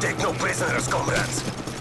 Take no prisoners, comrades.